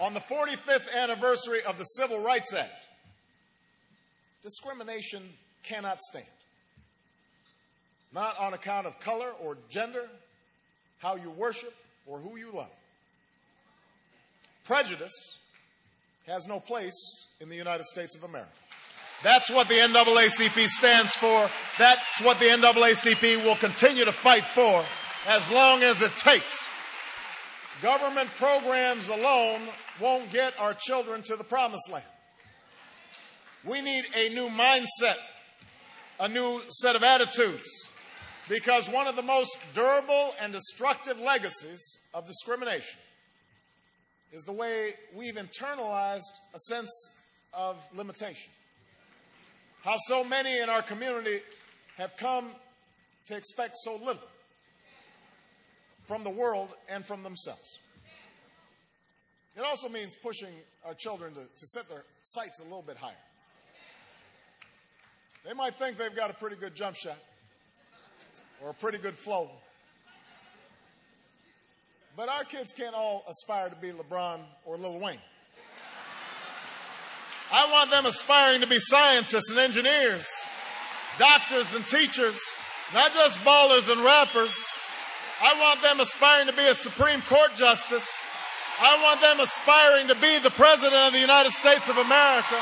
on the 45th anniversary of the Civil Rights Act, discrimination cannot stand. Not on account of color or gender, how you worship, or who you love. Prejudice has no place in the United States of America. That's what the NAACP stands for. That's what the NAACP will continue to fight for as long as it takes. Government programs alone won't get our children to the promised land. We need a new mindset, a new set of attitudes, because one of the most durable and destructive legacies of discrimination is the way we've internalized a sense of limitation. How so many in our community have come to expect so little from the world and from themselves. It also means pushing our children to, to set their sights a little bit higher. They might think they've got a pretty good jump shot or a pretty good flow. But our kids can't all aspire to be LeBron or Lil Wayne. I want them aspiring to be scientists and engineers, doctors and teachers, not just ballers and rappers. I want them aspiring to be a Supreme Court justice. I want them aspiring to be the President of the United States of America.